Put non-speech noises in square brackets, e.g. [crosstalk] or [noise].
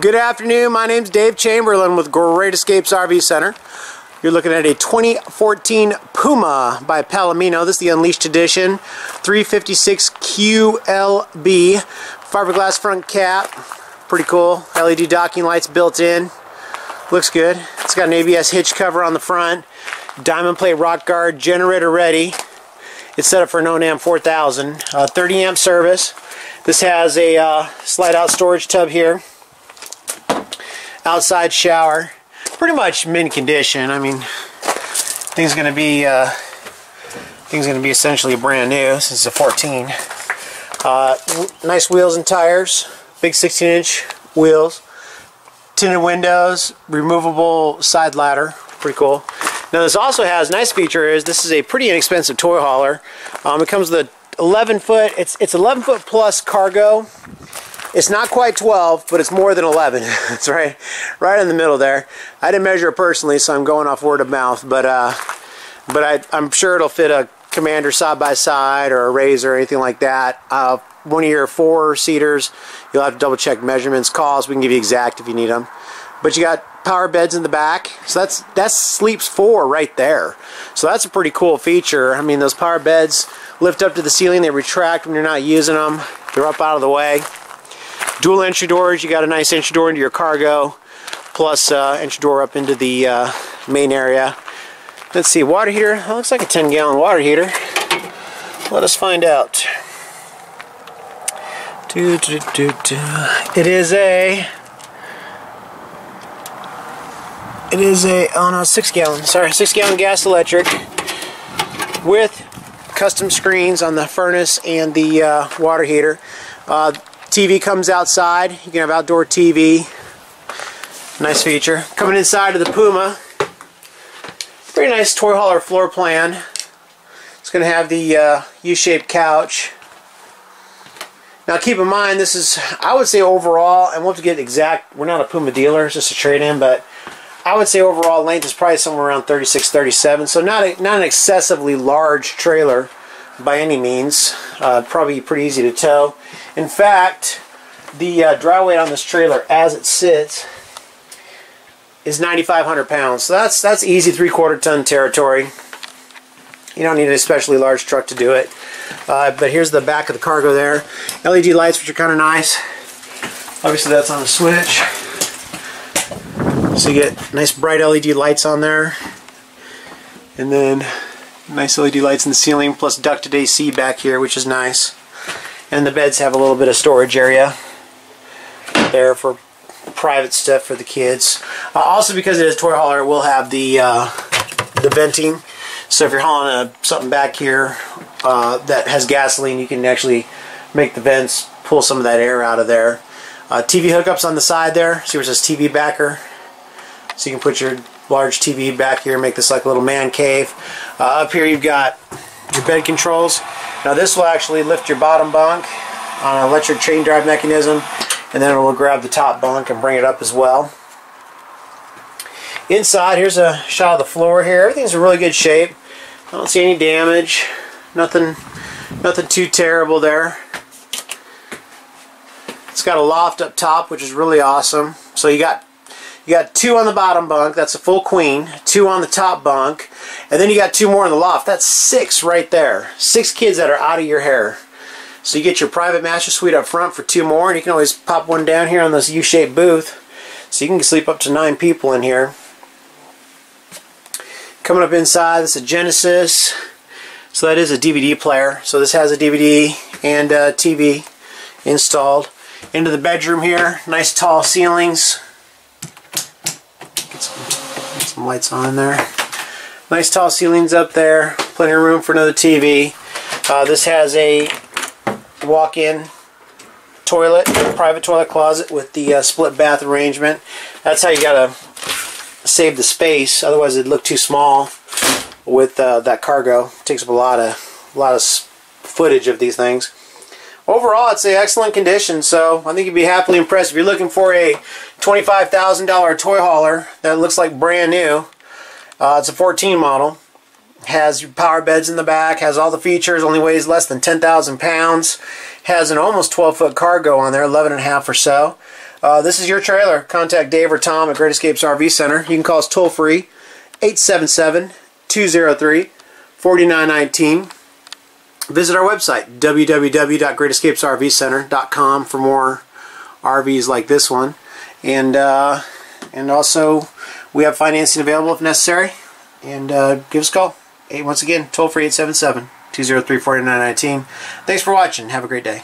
Good afternoon, my name's Dave Chamberlain with Great Escapes RV Center. You're looking at a 2014 Puma by Palomino. This is the Unleashed Edition, 356 QLB, fiberglass front cap, pretty cool. LED docking lights built in, looks good. It's got an ABS hitch cover on the front, diamond plate rock guard, generator ready. It's set up for an Onan 4000, uh, 30 amp service. This has a uh, slide out storage tub here, outside shower, pretty much mint condition. I mean, thing's gonna be uh, thing's gonna be essentially brand new since it's a 14. Uh, nice wheels and tires, big 16 inch wheels, tinted windows, removable side ladder, pretty cool. Now this also has, nice feature is this is a pretty inexpensive toy hauler. Um, it comes with a 11 foot, it's, it's 11 foot plus cargo. It's not quite 12, but it's more than 11. [laughs] it's right, right in the middle there. I didn't measure it personally, so I'm going off word of mouth, but uh, but I, I'm sure it'll fit a Commander side by side or a Razor or anything like that. Uh, one of your four seaters, you'll have to double check measurements, calls. We can give you exact if you need them. But you got power beds in the back. So that's that's sleeps four right there. So that's a pretty cool feature. I mean, those power beds lift up to the ceiling. They retract when you're not using them. They're up out of the way. Dual entry doors. You got a nice entry door into your cargo, plus uh, entry door up into the uh, main area. Let's see, water heater. That looks like a 10 gallon water heater. Let us find out. Do, do, do, do. It is a It is a, oh no, six gallon, sorry, six gallon gas electric with custom screens on the furnace and the uh, water heater. Uh, TV comes outside, you can have outdoor TV. Nice feature. Coming inside of the Puma, Pretty nice toy hauler floor plan. It's going to have the uh, U-shaped couch. Now keep in mind, this is, I would say overall, and we'll have to get exact, we're not a Puma dealer, it's just a trade-in, but I would say overall length is probably somewhere around 36, 37. So not a, not an excessively large trailer by any means. Uh, probably pretty easy to tow. In fact, the uh, dry weight on this trailer as it sits is 9,500 pounds. So that's that's easy three quarter ton territory. You don't need an especially large truck to do it. Uh, but here's the back of the cargo there. LED lights, which are kind of nice. Obviously that's on a switch. So you get nice bright LED lights on there. And then nice LED lights in the ceiling plus ducted AC back here which is nice. And the beds have a little bit of storage area there for private stuff for the kids. Uh, also because it is a toy hauler, we'll have the uh, the venting. So if you're hauling a, something back here uh, that has gasoline, you can actually make the vents pull some of that air out of there. Uh, TV hookups on the side there. See where it says TV backer? So you can put your large TV back here, make this like a little man cave. Uh, up here you've got your bed controls. Now this will actually lift your bottom bunk on an electric chain drive mechanism and then it will grab the top bunk and bring it up as well. Inside, here's a shot of the floor here. Everything's in really good shape. I don't see any damage. Nothing, nothing too terrible there. It's got a loft up top, which is really awesome. So you got you got two on the bottom bunk, that's a full queen, two on the top bunk, and then you got two more in the loft. That's six right there. Six kids that are out of your hair. So you get your private master suite up front for two more, and you can always pop one down here on this U-shaped booth. So you can sleep up to nine people in here. Coming up inside, this is a Jensen. So that is a DVD player. So this has a DVD and a TV installed. Into the bedroom here, nice tall ceilings some lights on there. Nice tall ceilings up there. Plenty of room for another TV. Uh, this has a walk-in toilet, private toilet closet with the uh, split bath arrangement. That's how you gotta save the space. Otherwise, it'd look too small with uh, that cargo. It takes up a lot of a lot of footage of these things. Overall, it's an excellent condition, so I think you'd be happily impressed. If you're looking for a $25,000 toy hauler that looks like brand new, uh, it's a 14 model. Has power beds in the back, has all the features, only weighs less than 10,000 pounds, has an almost 12 foot cargo on there, 11 and a half or so. Uh, this is your trailer. Contact Dave or Tom at Great Escapes RV Center. You can call us toll free 877 203 4919. Visit our website www.greatescapesrvcenter.com for more RVs like this one. And uh, and also we have financing available if necessary. And uh, give us a call. Eight, once again, toll free 877 203 4919. Thanks for watching. Have a great day.